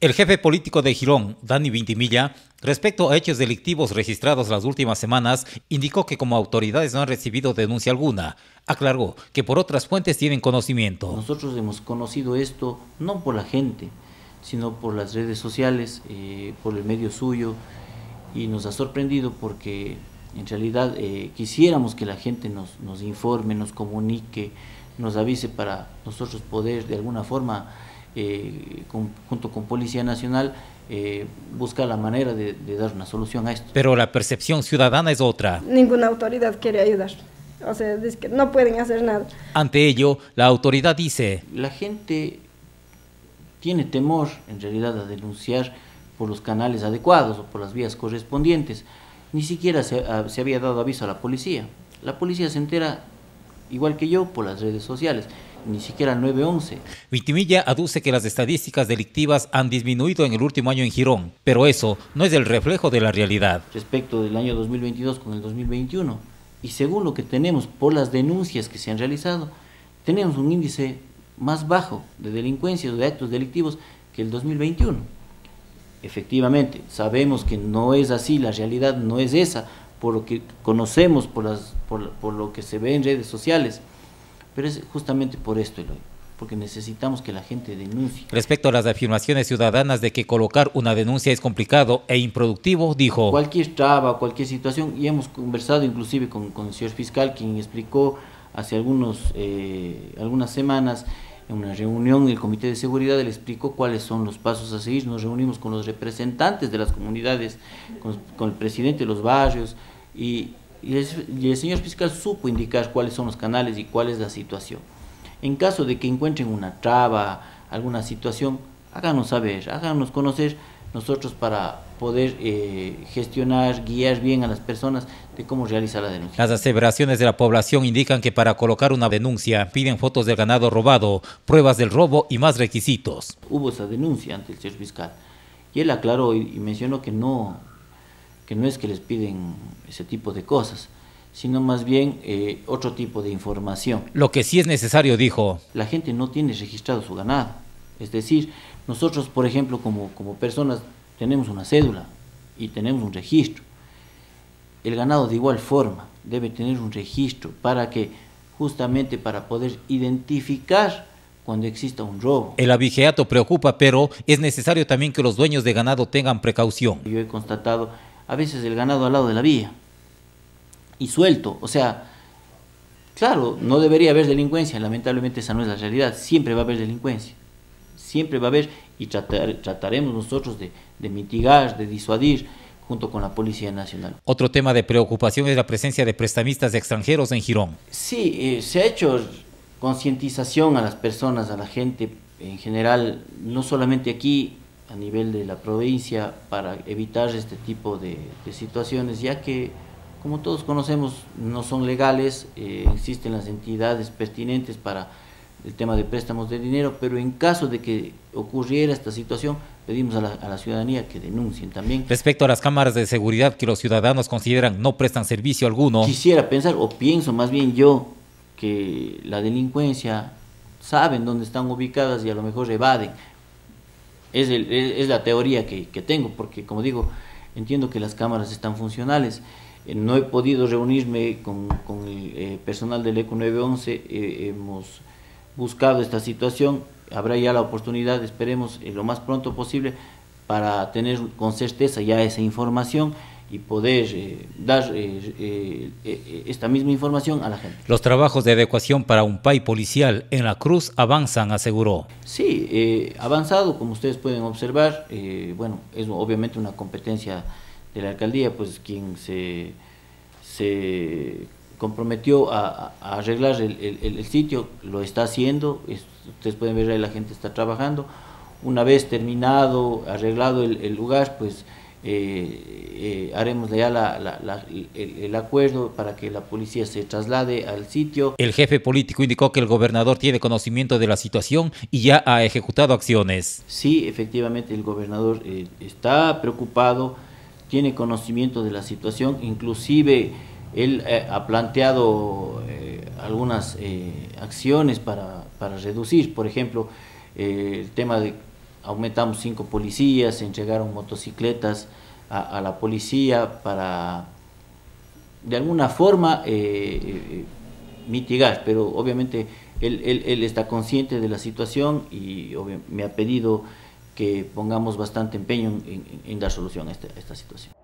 El jefe político de Girón, Dani Vintimilla, respecto a hechos delictivos registrados las últimas semanas, indicó que como autoridades no han recibido denuncia alguna. Aclaró que por otras fuentes tienen conocimiento. Nosotros hemos conocido esto no por la gente, sino por las redes sociales, eh, por el medio suyo, y nos ha sorprendido porque en realidad eh, quisiéramos que la gente nos, nos informe, nos comunique, nos avise para nosotros poder de alguna forma, eh, junto con Policía Nacional, eh, buscar la manera de, de, dar una solución a esto. Pero la percepción ciudadana es otra. Ninguna autoridad quiere ayudar. O sea, es que no pueden hacer nada. Ante ello, la autoridad dice... La gente tiene temor, en realidad, a denunciar por los canales adecuados o por las vías correspondientes. Ni siquiera se, se había dado aviso a la policía. La policía se entera igual que yo, por las redes sociales, ni siquiera 911. Vitimilla aduce que las estadísticas delictivas han disminuido en el último año en Girón, pero eso no es el reflejo de la realidad. Respecto del año 2022 con el 2021, y según lo que tenemos por las denuncias que se han realizado, tenemos un índice más bajo de delincuencia o de actos delictivos que el 2021. Efectivamente, sabemos que no es así, la realidad no es esa, por lo que conocemos, por, las, por, por, lo que se ve en redes sociales. Pero es justamente por esto, Eloy, porque necesitamos que la gente denuncie. Respecto a las afirmaciones ciudadanas de que colocar una denuncia es complicado e improductivo, dijo... Cualquier traba, cualquier situación, y hemos conversado inclusive con, con el señor fiscal, quien explicó hace algunos, eh, algunas semanas en una reunión el Comité de Seguridad le explicó cuáles son los pasos a seguir. Nos reunimos con los representantes de las comunidades, con, con el presidente de los barrios y, y, el, y, el, señor fiscal supo indicar cuáles son los canales y cuál es la situación. En caso de que encuentren una traba, alguna situación, háganos saber, háganos conocer nosotros para poder eh, gestionar, guiar bien a las personas de cómo realizar la denuncia. Las aseveraciones de la población indican que para colocar una denuncia piden fotos del ganado robado, pruebas del robo y más requisitos. Hubo esa denuncia ante el señor fiscal y él aclaró y, y mencionó que no, que no es que les piden ese tipo de cosas, sino más bien eh, otro tipo de información. Lo que sí es necesario, dijo. La gente no tiene registrado su ganado. Es decir, nosotros, por ejemplo, como, como personas, tenemos una cédula y tenemos un registro. El ganado de igual forma debe tener un registro para que, justamente para poder identificar cuando exista un robo. El abigeato preocupa, pero es necesario también que los dueños de ganado tengan precaución. Yo he constatado a veces el ganado al lado de la vía y suelto, o sea, claro, no debería haber delincuencia, lamentablemente esa no es la realidad, siempre va a haber delincuencia siempre va a haber y tratar, trataremos nosotros de, de, mitigar, de disuadir junto con la Policía Nacional. Otro tema de preocupación es la presencia de prestamistas extranjeros en Girón. Sí, eh, se ha hecho concientización a las personas, a la gente en general, no solamente aquí a nivel de la provincia, para evitar este tipo de, de situaciones, ya que como todos conocemos no son legales, eh, existen las entidades pertinentes para el tema de préstamos de dinero, pero en caso de que ocurriera esta situación, pedimos a la, a la, ciudadanía que denuncien también. Respecto a las cámaras de seguridad que los ciudadanos consideran no prestan servicio alguno. Quisiera pensar, o pienso más bien yo, que la delincuencia saben dónde están ubicadas y a lo mejor evaden. Es, el, es la teoría que, que, tengo, porque como digo, entiendo que las cámaras están funcionales. Eh, no he podido reunirme con, con el eh, personal del ECO 911, eh, hemos buscado esta situación, habrá ya la oportunidad, esperemos lo más pronto posible, para tener con certeza ya esa información y poder eh, dar eh, eh, esta misma información a la gente. Los trabajos de adecuación para un PAI policial en la Cruz avanzan, aseguró. Sí, avanzado, como ustedes pueden observar, bueno, es obviamente una competencia de la alcaldía, pues quien se, se comprometió a, a arreglar el, el, el, sitio, lo está haciendo, es, ustedes pueden ver ahí la gente está trabajando, una vez terminado, arreglado el, el lugar, pues eh, eh, haremos ya la, la, la, el, el, acuerdo para que la policía se traslade al sitio. El jefe político indicó que el gobernador tiene conocimiento de la situación y ya ha ejecutado acciones. Sí, efectivamente el gobernador eh, está preocupado, tiene conocimiento de la situación, inclusive él eh, ha planteado eh, algunas eh, acciones para, para, reducir, por ejemplo, el tema de aumentamos cinco policías, se entregaron motocicletas a, la policía para de alguna forma eh, mitigar, pero obviamente él, está consciente de la situación y me ha pedido que pongamos bastante empeño en, dar solución a esta situación.